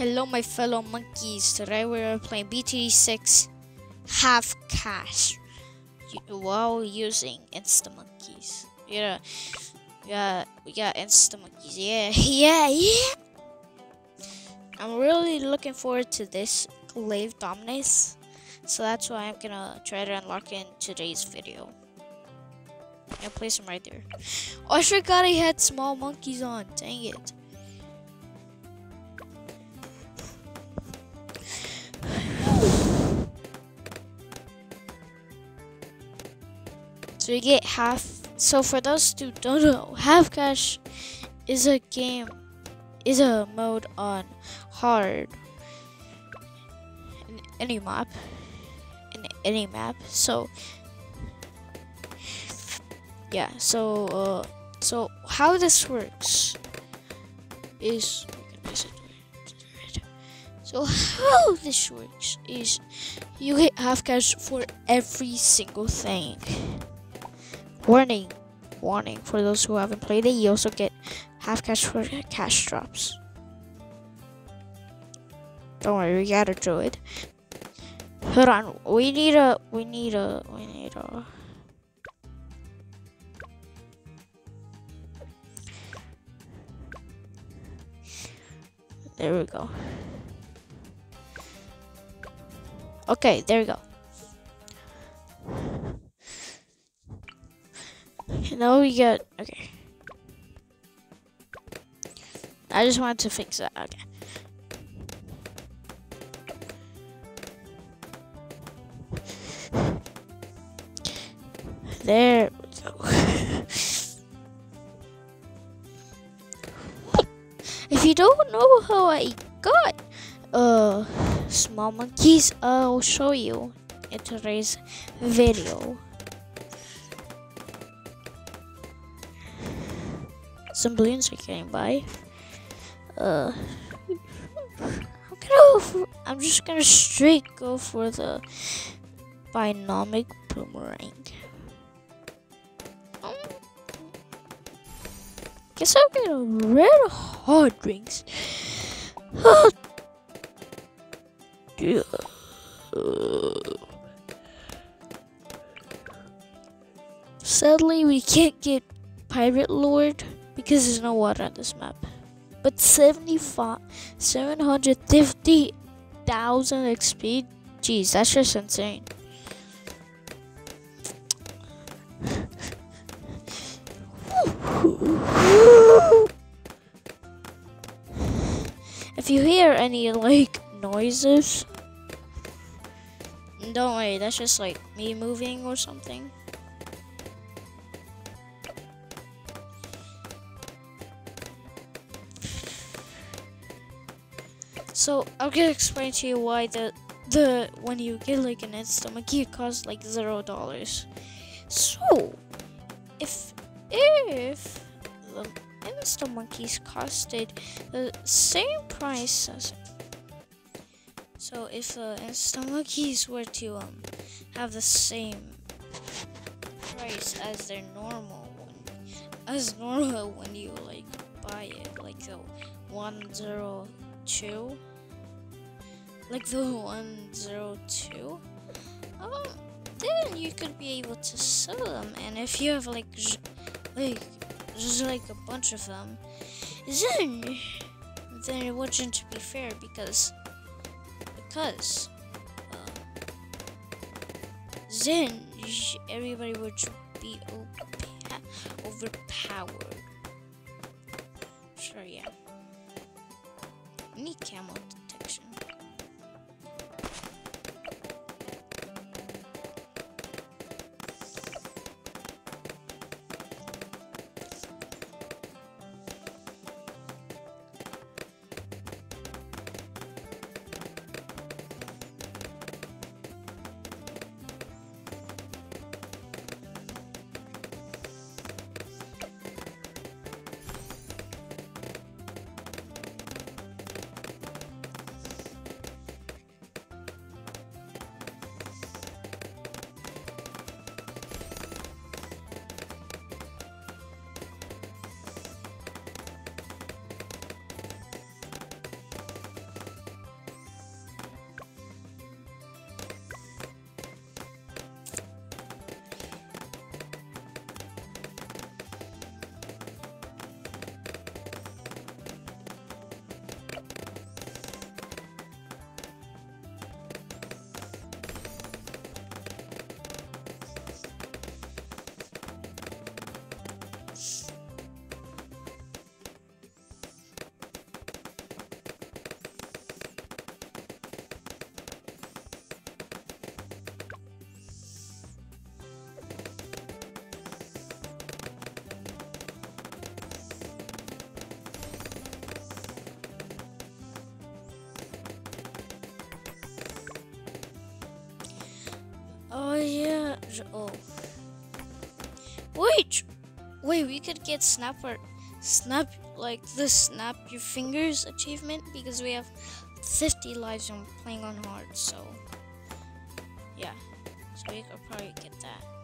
Hello, my fellow monkeys. Today we're playing BTD 6 Half Cash while using Insta Monkeys. Yeah, yeah, we got Insta Monkeys. Yeah, yeah, yeah. I'm really looking forward to this Glaive Dominus, so that's why I'm gonna try to unlock in today's video. I'll place him right there. Oh, I forgot I had small monkeys on. Dang it. So you get half. So for those who don't know, half cash is a game, is a mode on hard in any map, in any map. So yeah. So uh, so how this works is so how this works is you get half cash for every single thing. Warning, warning for those who haven't played it. You also get half cash for cash drops. Don't worry, we gotta do it. Hold on, we need a, we need a, we need a. There we go. Okay, there we go. Now we get okay. I just wanted to fix that. Okay. There we go. if you don't know how I got uh small monkeys, I'll show you in today's video. Some balloons are getting by. Uh, I'm gonna. I'm just gonna straight go for the bionic boomerang. Um, guess I'll get a red hot rangs. Sadly, we can't get Pirate Lord because there's no water on this map. But 75, 750,000 XP? Jeez, that's just insane. if you hear any like noises, don't worry, that's just like me moving or something. So I'm gonna explain to you why the the when you get like an monkey it costs like zero dollars. So if if the instant monkeys costed the same price as so if uh, instant monkeys were to um have the same price as their normal one as normal when you like buy it like the one zero two like the 102, um, then you could be able to sell them. And if you have like, like, just like a bunch of them, then, then it wouldn't be fair because, because, uh, then everybody would be overpowered. Sure, yeah. Need camel Oh. Wait! Wait, we could get snapper snap like the snap your fingers achievement because we have 50 lives on playing on hard, so yeah. So we could probably get that.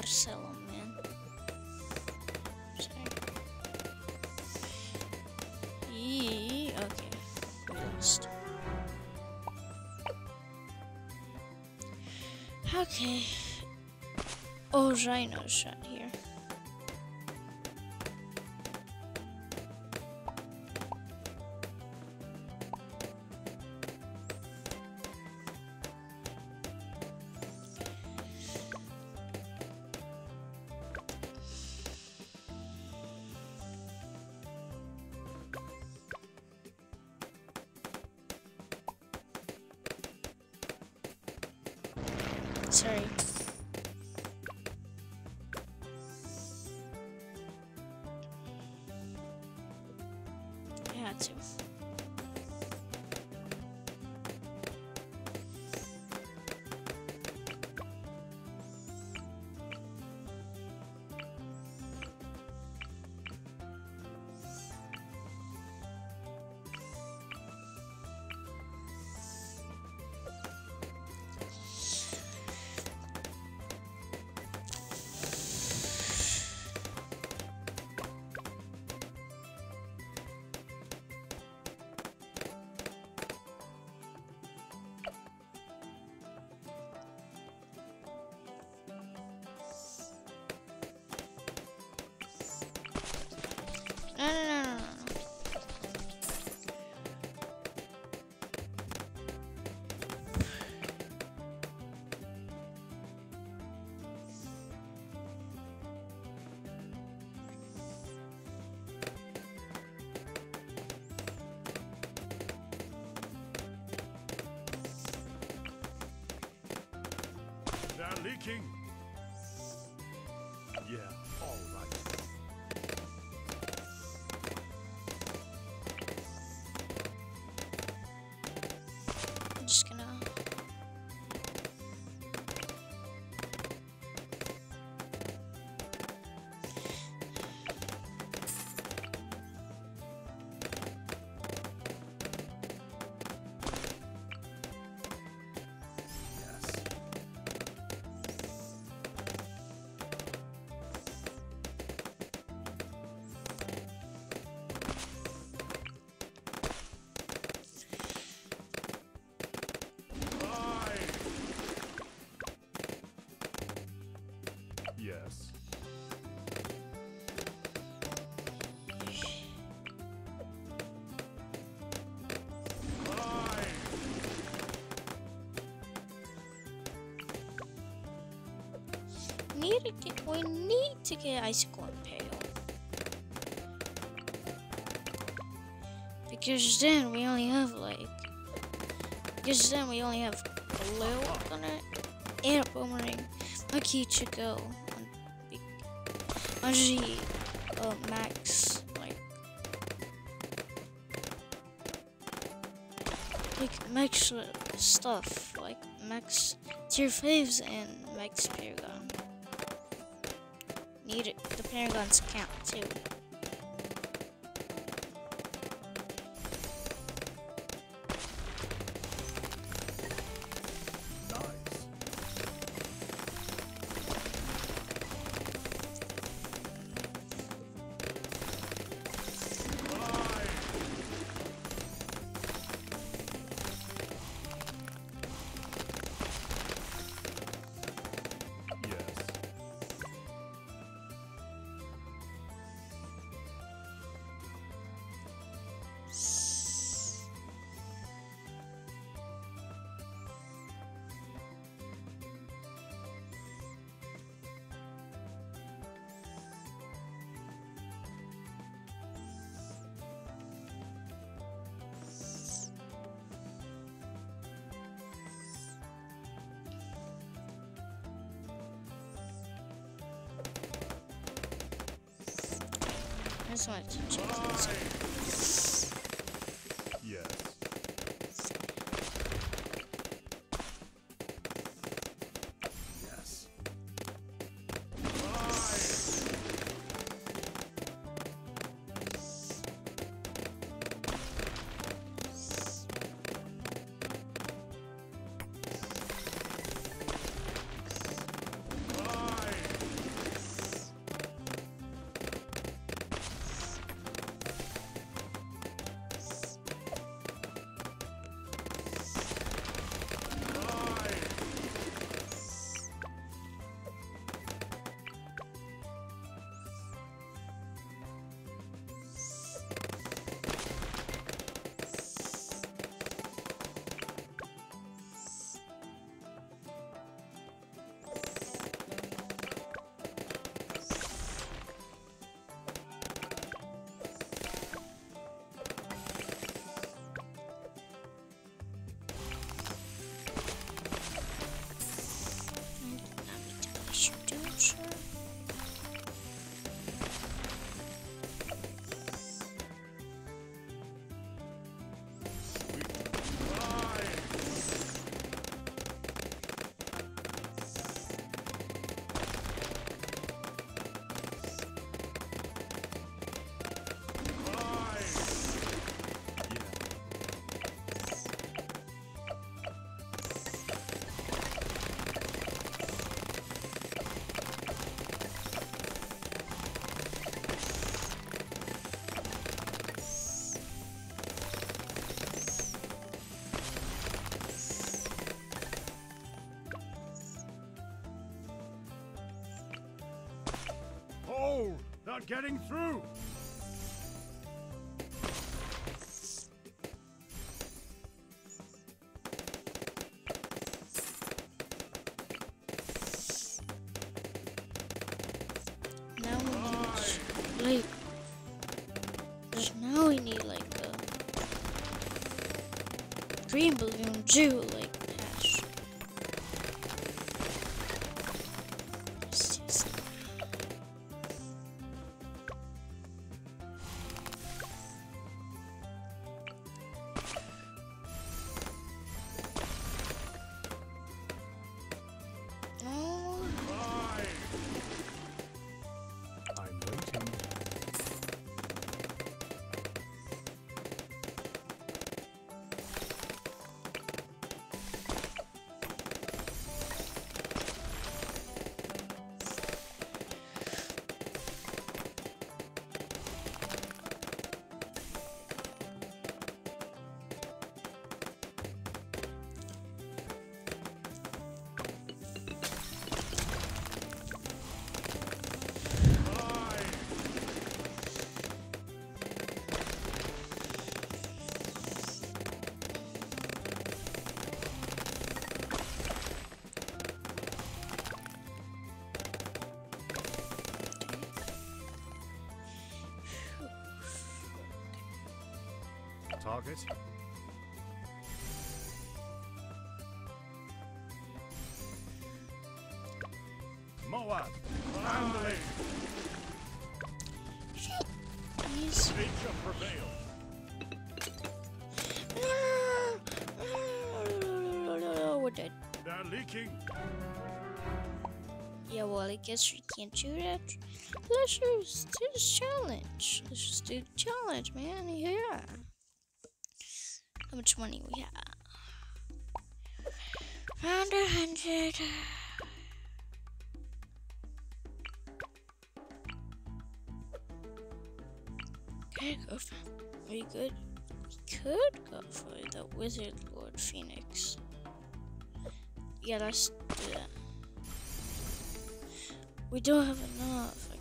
Sell 'em, man. Sorry. Yee, okay. Lost. Okay. Oh, Rhino shot leaking. Yeah, all right. Need to get. We need to get icicle impale. Because then we only have like. Because then we only have a little on it and a boomerang. My key should go on. Uh, max like. Like max stuff like max tier faves and max paragon. Need it. The paragons count too. I just wanted to check this. Getting through! Green balloon too, like target. Moab. Shit. Please. Nature prevail. They're leaking. Yeah, well, I guess we can't do that. Let's just do this challenge. Let's just do the challenge, man. Yeah. Much money we have? Round a hundred. Okay, go for. We good. We could go for the Wizard Lord Phoenix. Yeah, let's do that. We don't have enough.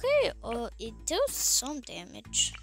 Okay, uh, it does some damage.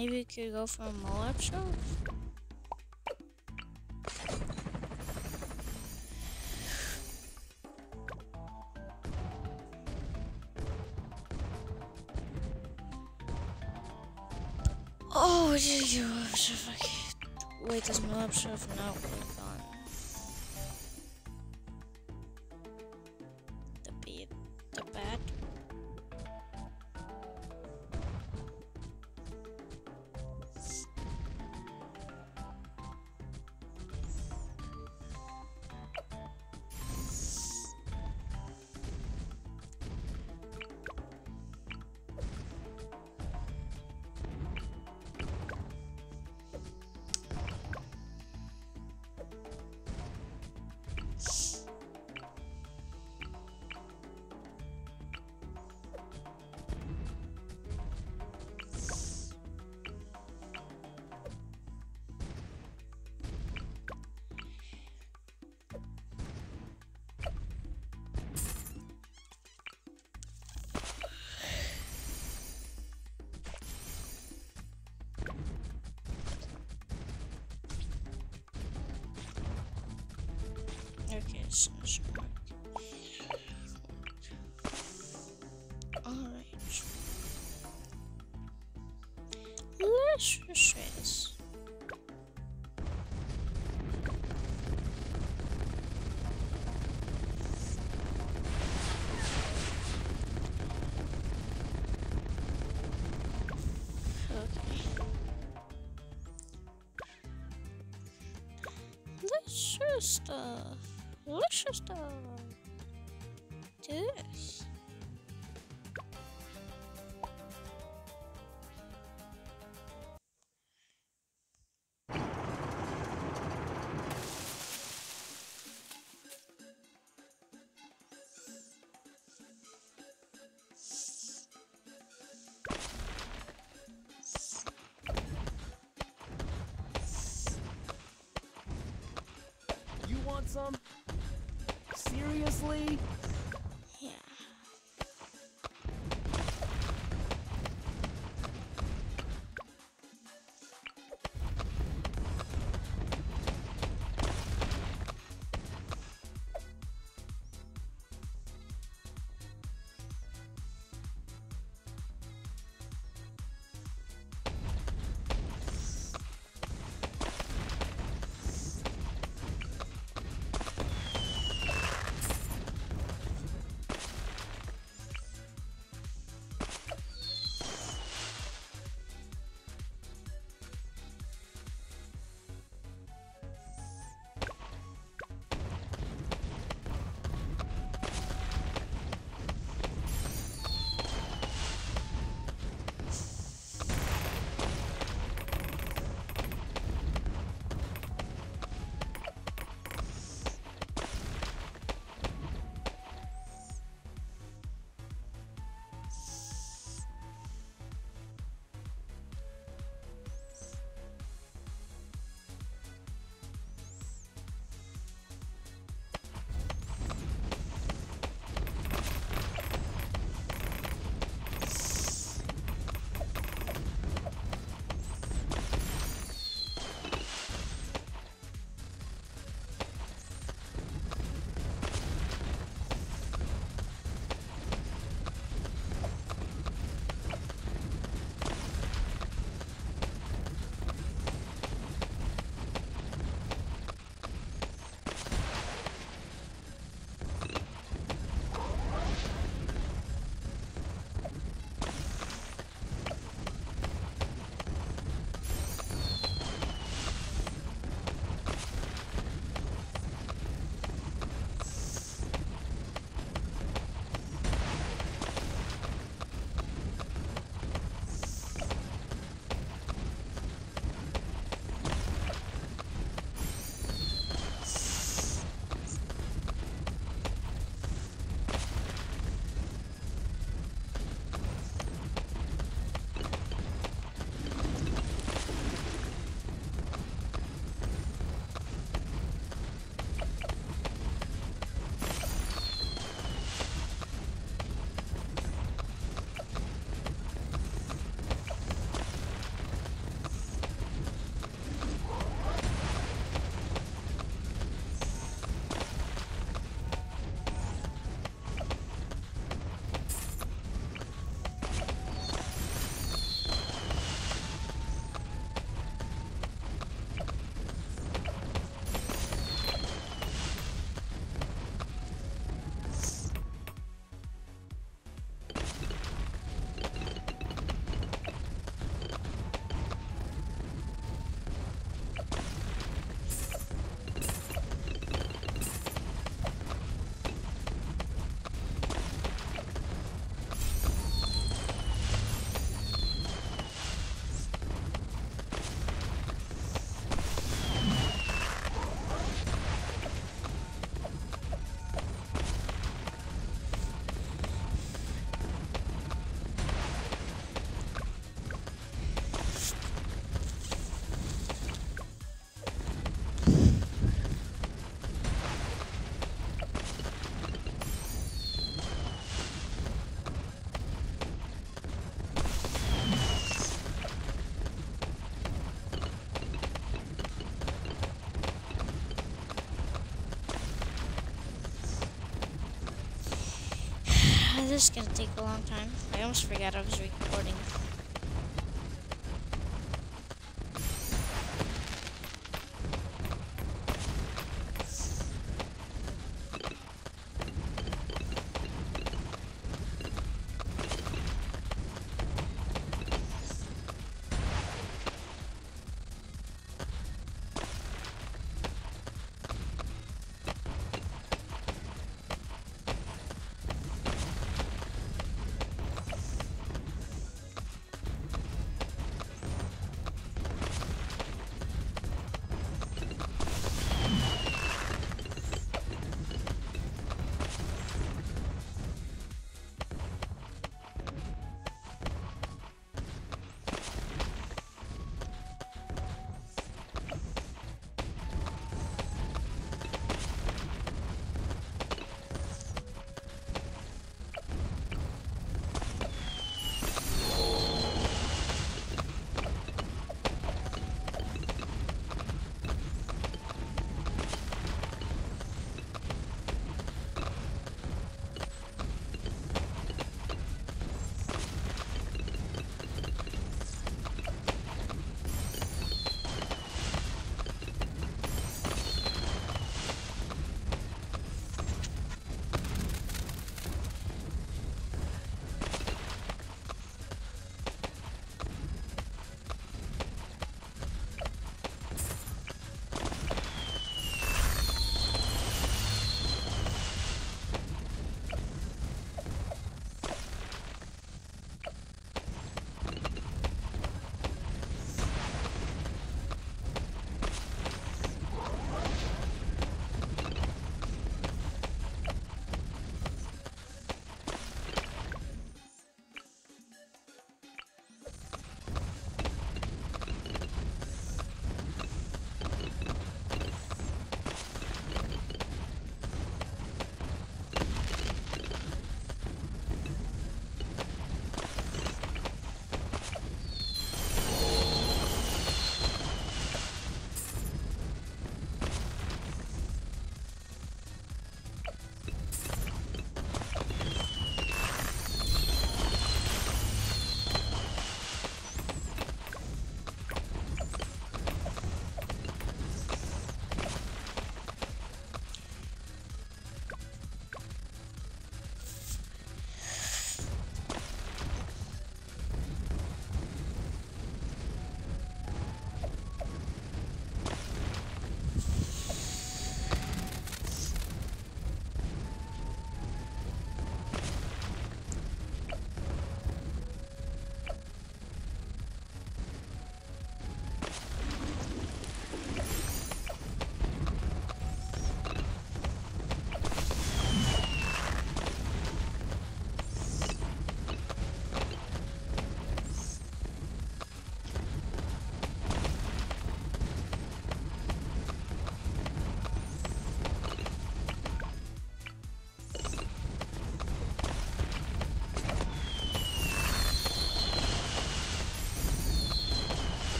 Maybe we could go for a Moab Shove? Oh, you have to fucking wait? Does Moab Shove not So Alright. Let's just Seriously? This is gonna take a long time. I almost forgot I was recording.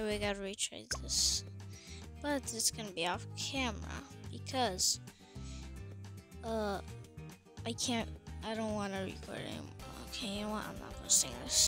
Okay, we gotta retry this. But it's gonna be off camera because uh I can't I don't wanna record anymore. Okay, you know what? I'm not posting this.